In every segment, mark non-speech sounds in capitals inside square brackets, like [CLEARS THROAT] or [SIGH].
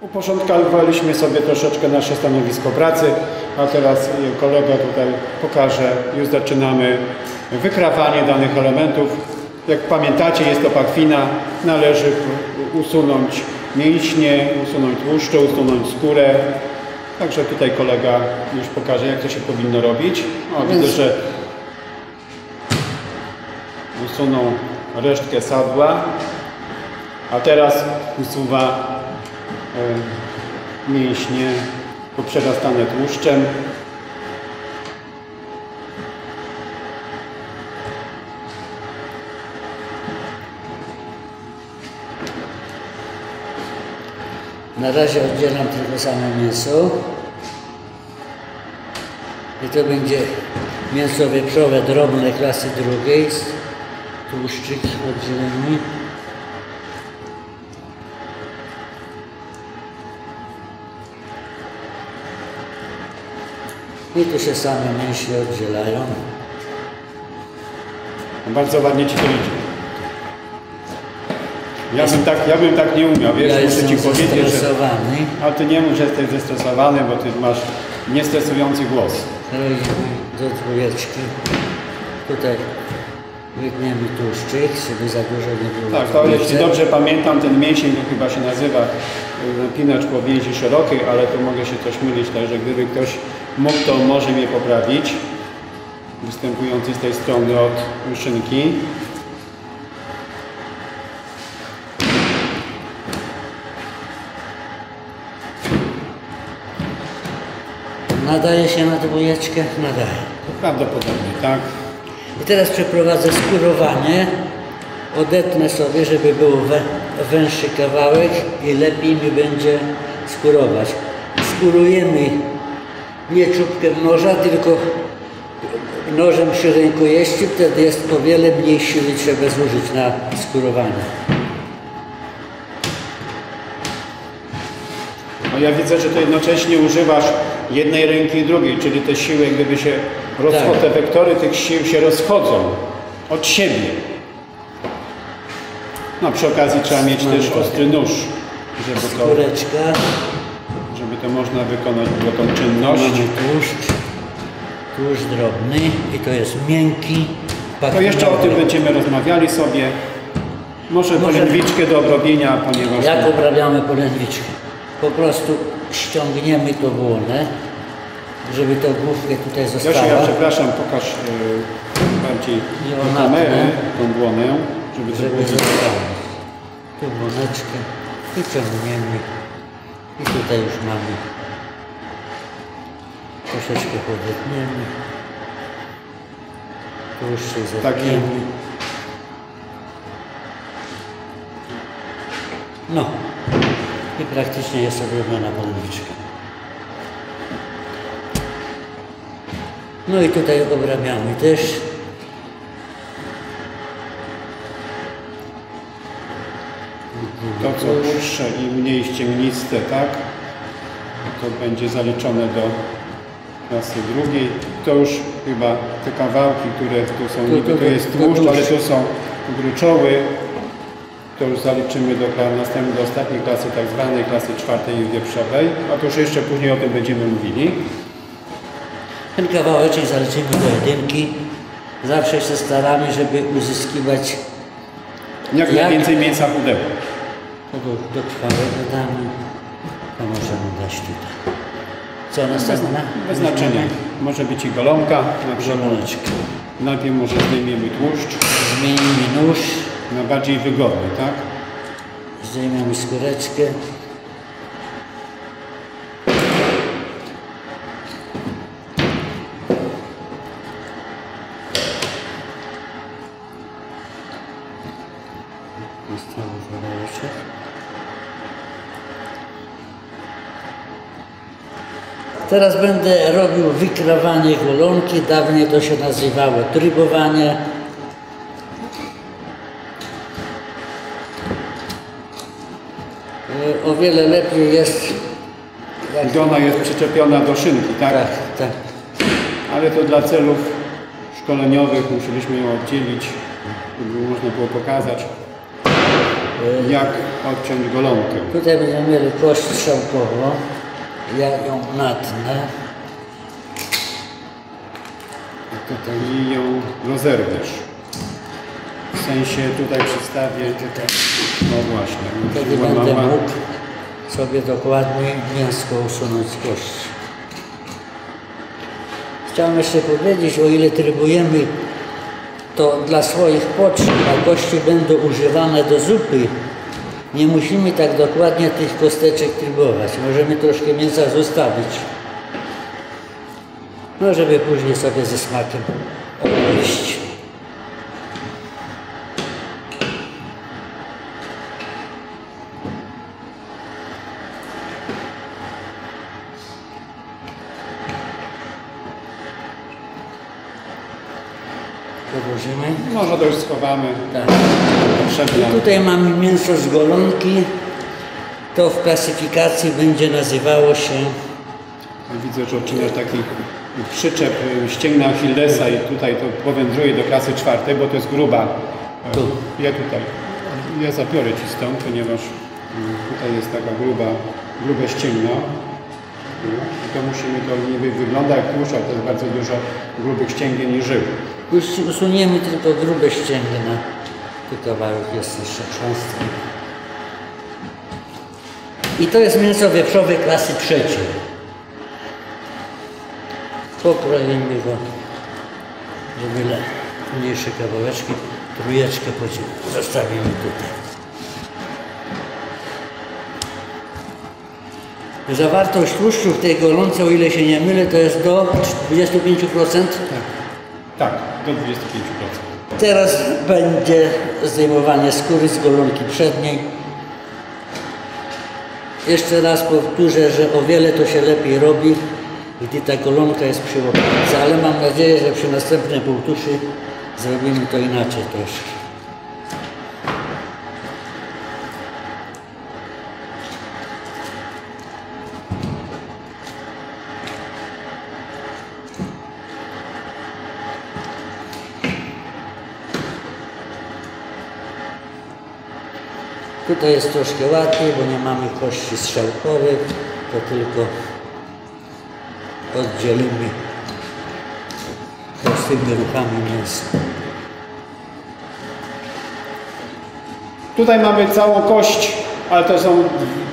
Uporządkowaliśmy sobie troszeczkę nasze stanowisko pracy, a teraz y, kolega tutaj pokaże, już zaczynamy wykrawanie danych elementów. Jak pamiętacie, jest to pakwina, należy usunąć mięśnie, usunąć tłuszcze, usunąć skórę. Także tutaj kolega już pokaże, jak to się powinno robić. O, widzę, że usunął resztkę sadła, a teraz usuwa mięśnie poprzerastane tłuszczem. Na razie oddzielam tylko samo mięso. I to będzie mięso wieprzowe drobne klasy drugiej. Tłuszczyk oddzielony. I tu się same mięśnie oddzielają. Bardzo ładnie Ci to. Ja bym tak, ja bym tak nie umiał, wiesz, Ja muszę Ci powiedzieć, że... zestresowany. A Ty nie mów, że jesteś zestresowany, bo Ty masz niestresujący głos. Do dwójeczki. Tutaj wytniemy tłuszczyk, żeby za dużo nie było. Tak, to jeśli dobrze pamiętam, ten mięsień to chyba się nazywa y, napinacz powięzi szerokiej, ale tu mogę się coś mylić, także gdyby ktoś mógł, to może mnie poprawić. Występujący z tej strony od szynki. Nadaje się na dwójeczkę? Nadaje. Prawdopodobnie, tak. I teraz przeprowadzę skurowanie. Odetnę sobie, żeby był wę, węższy kawałek i lepiej mi będzie skurować. Skurujemy nie czubkiem noża, tylko nożem przy rękojeści, wtedy jest o wiele mniej siły trzeba zużyć na skurowanie. No ja widzę, że to jednocześnie używasz jednej ręki i drugiej, czyli te siły gdyby się rozchodzą, Tak. te wektory tych sił się rozchodzą od siebie. No przy okazji trzeba mieć Mamy też ostry nóż, żeby to, Skóreczka, żeby to można wykonać było tą czynność. mamy tłuszcz, tłuszcz drobny i to jest miękki. To jeszcze o tym będziemy rozmawiali sobie. Może Może- polędwiczkę do obrobienia, ponieważ... Jak obrabiamy polędwiczkę? Po prostu ściągniemy to błonę, żeby to główkę tutaj Jasiu, została. ja przepraszam, pokaż y, bardziej I kamery tnę. tą błonę, żeby to żeby było widać. została. Tu błoneczkę wyciągniemy i tutaj już mamy. Troszeczkę podetniemy. Tłuszczyk Taki- zetniemy. No i praktycznie jest odrobiona polędwiczka. No i tutaj obrabiamy też. To co dłuższe i mniej ściemniste, tak? To będzie zaliczone do klasy drugiej. To już chyba te kawałki, które tu są, niby tu- to jest tu- tłuszcz, ale tu są gruczoły. To już zaliczymy do następnej, do ostatniej klasy, tak zwanej klasy czwartej wieprzowej. A to już jeszcze później o tym będziemy mówili. Ten kawałeczek zaliczymy do jedynki. Zawsze się staramy, żeby uzyskiwać Jak, Jak? najwięcej mięsa w pudełku. Tego do krwawego damy. To możemy dać tutaj. Co następna? Bez znaczenia. Może być i golonka, na. Żołączkę. Najpierw może zdejmiemy tłuszcz Zmienimy nóż. na bardziej wygodny, tak? Zdejmiemy skóreczkę. Zostały kawałeczek. Teraz będę robił wykrawanie golonki. Dawniej to się nazywało trybowanie. E, O wiele lepiej jest. Jak... Gdy ona jest przyczepiona do szynki, tak? Tak, tak. Ale to dla celów szkoleniowych musieliśmy ją oddzielić, żeby można było pokazać. Jak odciąć golonkę. Tutaj będziemy mieli kość strzałkową. Ja ją natnę. I tutaj, I ją rozerwiesz. W sensie tutaj przedstawię, tutaj. no właśnie, Wtedy była będę mała. mógł sobie dokładnie mięsko usunąć z kości. Chciałem jeszcze powiedzieć, o ile trybujemy to dla swoich potrzeb, a kości będą używane do zupy, nie musimy tak dokładnie tych kosteczek trybować. Możemy troszkę mięsa zostawić. No, żeby później sobie ze smakiem Podłożymy. Może to już schowamy. Tak. Potrzebne. I tutaj mamy mięso z golonki. To w klasyfikacji będzie nazywało się Widzę, że odcinasz taki przyczep y, ścięgna Achillesa i tutaj to powędruje do klasy czwartej, bo to jest gruba. Tu. Ja tutaj, ja zabiorę Ci stąd, ponieważ y, tutaj jest taka gruba, grube ścięgno. I to musimy, to niby wygląda jak tłuszcz, ale to jest bardzo dużo grubych ścięgien i żył. Us- Usuniemy tylko grube ścięgna. Tu kawałek jest jeszcze cząstka. I to jest mięso wieprzowe klasy trzeciej. Pokroimy go, żeby mniejsze kawałeczki, trójeczkę zostawimy tutaj. Zawartość tłuszczu w tej golonce, o ile się nie mylę, to jest do 25%. Tak, do 25%. Teraz będzie zdejmowanie skóry z golonki przedniej. Jeszcze raz powtórzę, że o wiele to się lepiej robi, gdy ta golonka jest przy ale mam nadzieję, że przy następnej półtuszy zrobimy to inaczej troszkę. Tutaj jest troszkę łatwiej, bo nie mamy kości strzałkowych, to tylko oddzielimy prostymi ruchami mięsa. Tutaj mamy całą kość, ale to są,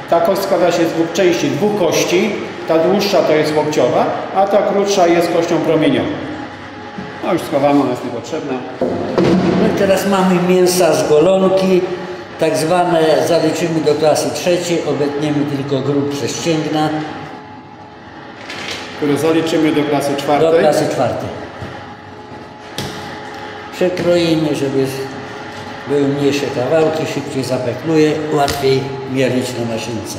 ta kość składa się z dwóch części, dwóch kości. Ta dłuższa to jest łokciowa, a ta krótsza jest kością promieniową. No już schowamy, ona jest niepotrzebna. No i teraz mamy mięsa z golonki, tak zwane zaliczymy do klasy trzeciej, obetniemy tylko grubsze ścięgna, które zaliczymy do klasy do czwartej. klasy czwartej. Przekroimy, żeby były mniejsze kawałki, szybciej zapekluje, łatwiej mielić na maszynce.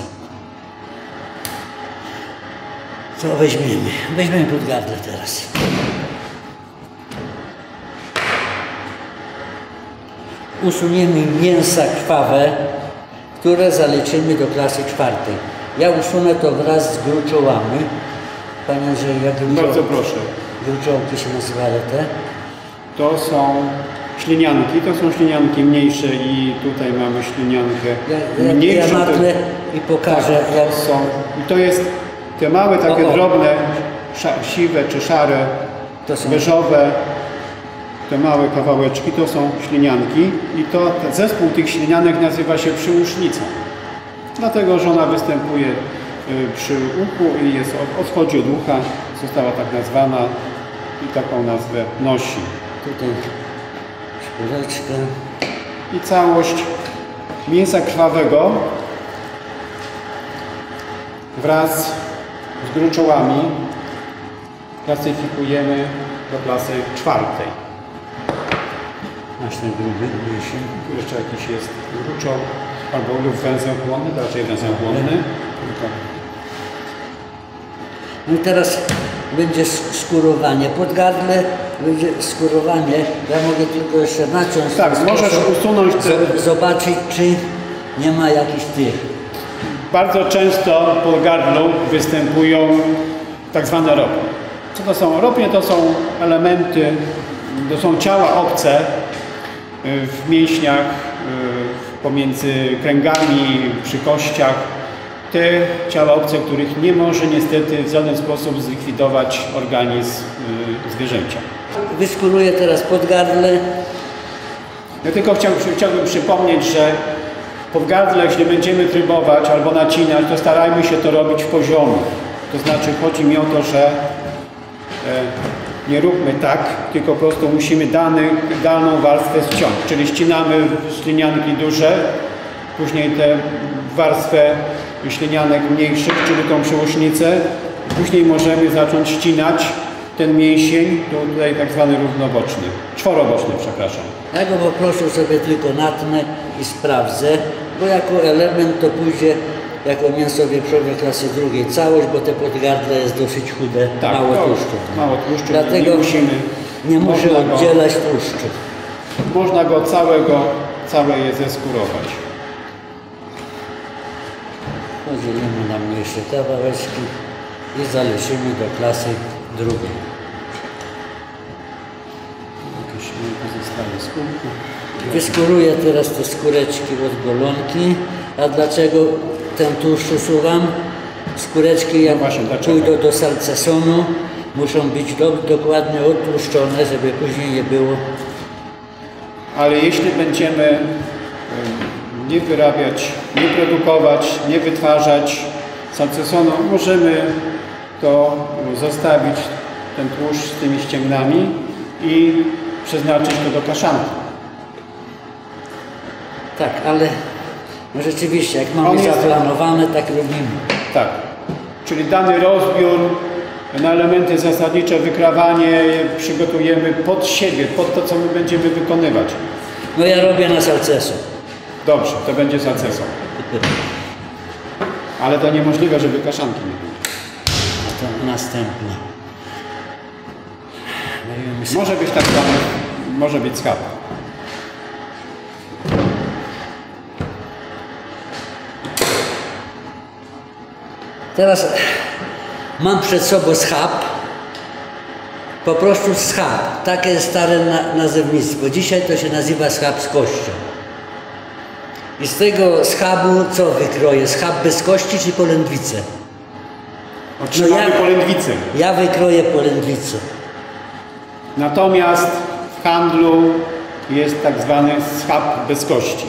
Co weźmiemy? Weźmiemy pod gardle teraz. Usuniemy mięsa krwawe, które zaliczymy do klasy czwartej. Ja usunę to wraz z gruczołami. Panie Andrzeju, jak Bardzo gruczołki, proszę. gruczołki się nazywały te? To są ślinianki, to są ślinianki mniejsze i tutaj mamy śliniankę Ja, ja, ja mniejszą. to- natle i pokażę, tak, jak są. I to jest te małe, takie O, o. drobne, siwe czy szare, To są- beżowe, te małe kawałeczki, to są ślinianki i to zespół tych ślinianek nazywa się przyłusznicą. Dlatego, że ona występuje y, przy uchu i jest, od- odchodzi od ucha, została tak nazwana i taką nazwę nosi. tutaj szpuleczkę. I całość mięsa krwawego wraz z gruczołami klasyfikujemy do klasy czwartej. Gruby, mniejszy. Tu jeszcze jakiś jest gruczoł albo lub węzeł chłonny, to raczej węzeł chłonny. Tylko No i teraz będzie sk- skurowanie. Pod gardle będzie skurowanie. Ja mogę tylko jeszcze naciąć. Tak, możesz sposób, usunąć te- zo- Zobaczyć, czy nie ma jakichś tych. Bardzo często po gardlu występują tak zwane ropie. Co to są? Ropie to są elementy, to są ciała obce w mięśniach, y, pomiędzy kręgami, przy kościach. Te ciała obce, których nie może niestety w żaden sposób zlikwidować organizm y, zwierzęcia. Wyskuruję teraz podgardle. Ja tylko chciał, chciałbym przypomnieć, że po gardle, jeśli będziemy trybować albo nacinać, to starajmy się to robić w poziomie. To znaczy chodzi mi o to, że e, nie róbmy tak, tylko po prostu musimy dany, daną warstwę ściąć. Czyli ścinamy ślinianki duże, później tę warstwę ślinianek mniejszych, czyli tą przełóżnicę. Później możemy zacząć ścinać ten mięsień, tutaj tak zwany równoboczny, czworoboczny, przepraszam. Ja go po prostu sobie tylko natnę i sprawdzę, bo jako element to pójdzie jako mięso wieprzowe klasy drugiej całość, bo te podgardle jest dosyć chude, Tak, mało to tłuszczu. mało tłuszczu, Dlatego nie musimy. nie muszę Można go- oddzielać tłuszczu. Można go całego, całe je zeskurować. Podzielimy na mniejsze kawałeczki i zależymy do klasy drugiej. Jakieś pozostałe skórki. Wyskuruję teraz te skóreczki od golonki. A dlaczego ten tłuszcz usuwam? Skóreczki jak No dlaczego? pójdą do salcesonu, muszą być do, dokładnie odtłuszczone, żeby później nie było. Ale jeśli będziemy em, nie wyrabiać, nie produkować, nie wytwarzać salcesonu, możemy to zostawić, ten tłuszcz z tymi ścięgnami i przeznaczyć to do kaszanki. Tak, ale rzeczywiście, jak mamy jest- zaplanowane, tak robimy. Tak. Czyli dany rozbiór na elementy zasadnicze, wykrawanie je przygotujemy pod siebie, pod to, co my będziemy wykonywać. No ja robię na salcesu. Dobrze, to będzie salceson. Ale to niemożliwe, żeby kaszanki nie było. A to następne. Może być tak zwany, może być schab. Teraz mam przed sobą schab, po prostu schab. Takie jest stare na, nazewnictwo. Dzisiaj to się nazywa schab z kością. I z tego schabu co wykroję? Schab bez kości czy polędwicę? Otrzymamy No ja- polędwicę. Ja wykroję polędwicę. Natomiast w handlu jest tak zwany schab bez kości.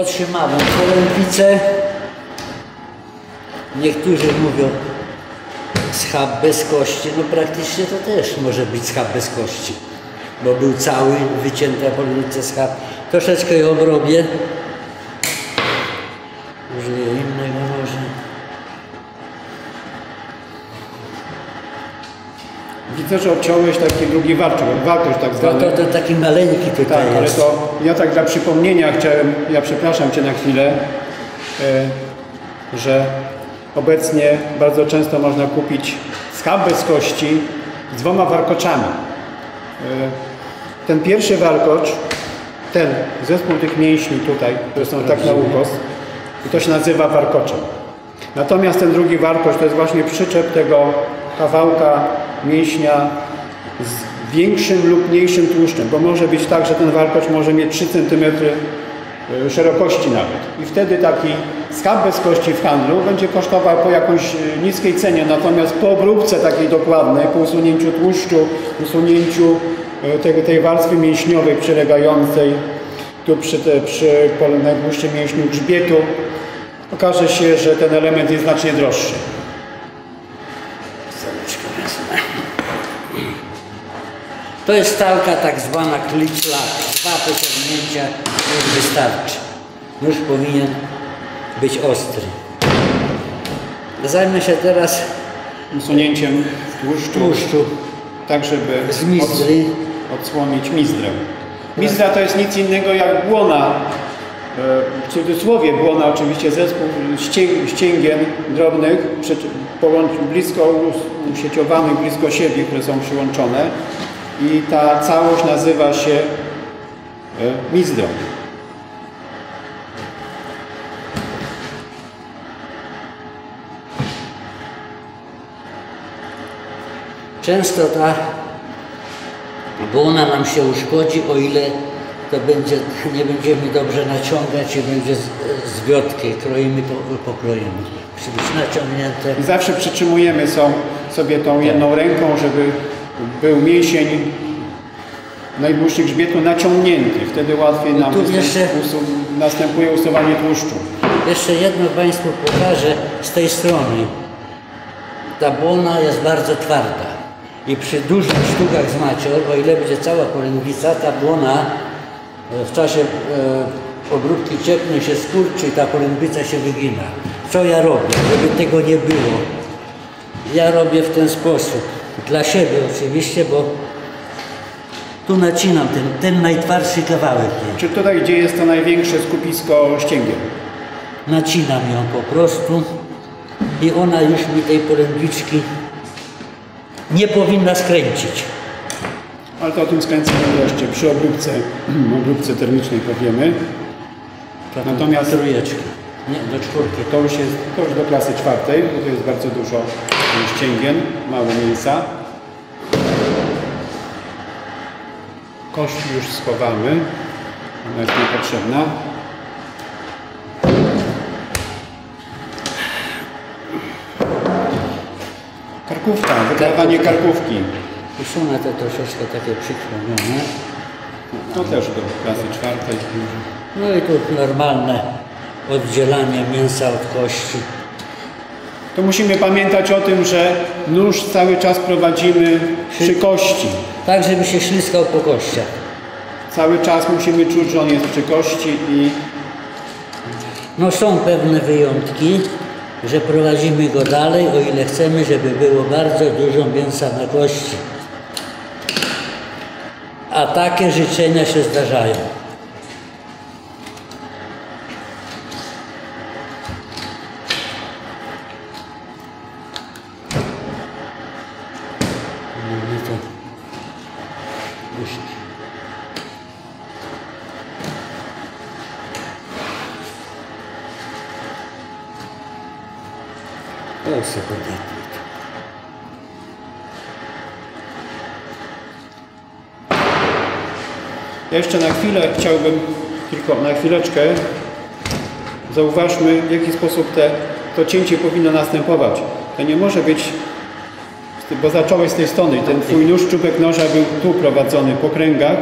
Otrzymałem polędwicę. Niektórzy mówią schab bez kości. No praktycznie to też może być schab bez kości. Bo był cały, wycięta polędwica schab. Troszeczkę ją obrobię. Użyję innego noża. Widzę, że obciąłeś taki drugi wartość, wartość tak To, zwany. to, to taki maleńki tutaj Tak, ale jest. to ja tak dla przypomnienia chciałem, ja przepraszam Cię na chwilę, e, że obecnie bardzo często można kupić schab bez kości z dwoma warkoczami. E, ten pierwszy warkocz, ten zespół tych mięśni tutaj, które są tak na ukos, i to się nazywa warkoczem. Natomiast ten drugi warkocz to jest właśnie przyczep tego kawałka mięśnia z większym lub mniejszym tłuszczem, bo może być tak, że ten warkocz może mieć 3 cm y, szerokości nawet. I wtedy taki skab bez kości w handlu będzie kosztował po jakąś y, niskiej cenie, natomiast po obróbce takiej dokładnej, po usunięciu tłuszczu, usunięciu y, tej, tej warstwy mięśniowej przylegającej tu przy, te, przy mięśniu grzbietu, okaże się, że ten element jest znacznie droższy. To jest stalka tak zwana klicz-lak. Dwa pociągnięcia już wystarczy. Nóż powinien być ostry. Zajmę się teraz usunięciem tłuszczu, tłuszczu tak żeby z mizdry. ods- odsłonić mizdrę. Mizdra to jest nic innego jak błona, e, w cudzysłowie błona oczywiście zespół ścię- ścięgien drobnych, blisko us- usieciowanych blisko siebie, które są przyłączone i ta całość nazywa się e, mizdrą. Często ta błona nam się uszkodzi, o ile to będzie, nie będziemy dobrze naciągać i będzie z- zwiotkie, kroimy, po, pokroimy. Musi być naciągnięte. I zawsze przytrzymujemy są, sobie tą jedną ręką, żeby był mięsień najdłuższy grzbietu naciągnięty. Wtedy łatwiej nam tu jeszcze- usu- następuje usuwanie tłuszczu. Jeszcze jedno Państwu pokażę z tej strony. Ta błona jest bardzo twarda i przy dużych sztukach z macior, o ile będzie cała polędwica, ta błona e, w czasie e, obróbki ciepnie się skurczy i ta polędwica się wygina. Co ja robię, żeby tego nie było? Ja robię w ten sposób. Dla siebie oczywiście, bo tu nacinam ten, ten najtwardszy kawałek. Czy tutaj, gdzie jest to największe skupisko ścięgien? Nacinam ją po prostu i ona już mi tej polędwiczki nie powinna skręcić. Ale to o tym skręceniu jeszcze przy obróbce, [CLEARS THROAT] obróbce termicznej powiemy. Natomiast- trójeczka. Nie, do czwórki. To już jest to już do klasy czwartej, bo to jest bardzo dużo ścięgien, mało miejsca. Kość już schowamy, ona jest niepotrzebna. Karkówka, wydawanie karkówki. Usunę te troszeczkę takie przykronione. To też do klasy czwartej. No i tu normalne oddzielanie mięsa od kości. To musimy pamiętać o tym, że nóż cały czas prowadzimy przy kości. Tak, żeby się śliskał po kościach. Cały czas musimy czuć, że on jest przy kości i No są pewne wyjątki, że prowadzimy go dalej, o ile chcemy, żeby było bardzo dużo mięsa na kości. A takie życzenia się zdarzają. Ja jeszcze na chwilę chciałbym, tylko na chwileczkę, zauważmy w jaki sposób te, to cięcie powinno następować. To nie może być, bo zacząłeś z tej strony, ten twój nóż, czubek noża był tu prowadzony po kręgach,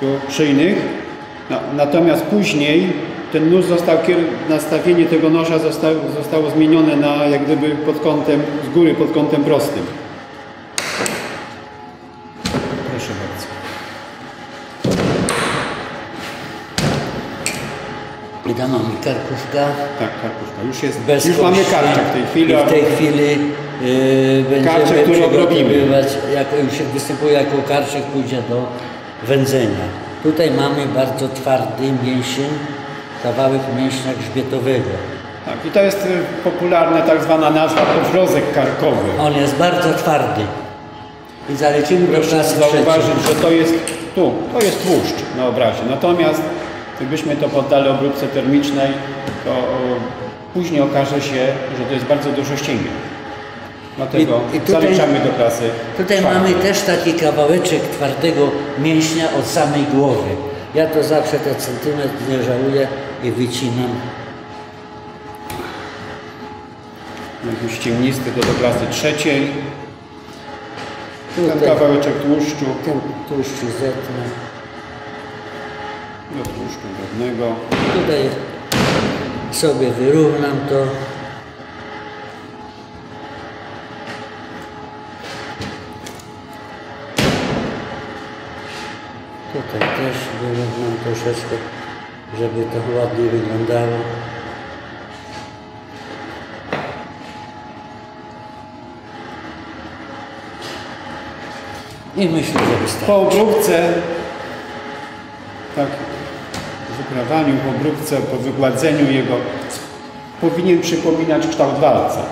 tu szyjnych, Na- natomiast później ten nóż został, nastawienie tego noża zostało, zostało zmienione na jak gdyby pod kątem, z góry pod kątem prostym. Mamy karkówka. Tak, karkówka. Już jest. Bez już mamy karczak w tej chwili. I w tej chwili yy, będziemy obrobimy. przygotowywać, jako już się występuje jako karczek, pójdzie do wędzenia. Tutaj mamy bardzo twardy mięsień, kawałek mięśnia grzbietowego. Tak, i to jest y, popularna tak zwana nazwa powrozek karkowy. On jest bardzo twardy. I zalecimy do Proszę klasy zauważyć, trzeciej. że to jest tu, to jest tłuszcz na obrazie. Natomiast gdybyśmy to poddali obróbce termicznej, to o, później okaże się, że to jest bardzo dużo ścięgien. Dlatego I- i tutaj- zaliczamy do klasy. Tutaj mamy też taki kawałeczek twardego mięśnia od samej głowy. Ja to zawsze te centymetr nie żałuję i wycinam. Jakiś ścięgnisty to do klasy trzeciej. Ten Tutaj kawałeczek tłuszczu ten tłuszcz zetnę. Drobnego. Tutaj sobie wyrównam to. Tutaj też wyrównam troszeczkę, żeby to ładnie wyglądało. I myślę, że wystarczy. Po obróbce, tak, wykrawaniu, po obróbce, po wygładzeniu jego powinien przypominać kształt walca.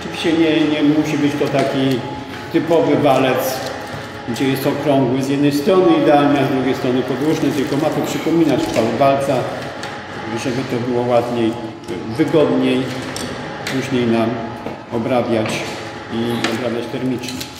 Oczywiście nie, nie musi być to taki typowy walec, gdzie jest okrągły z jednej strony idealnie, a z drugiej strony podłużny, tylko ma to przypominać kształt walca, żeby to było ładniej, wygodniej później nam obrabiać i obrabiać termicznie.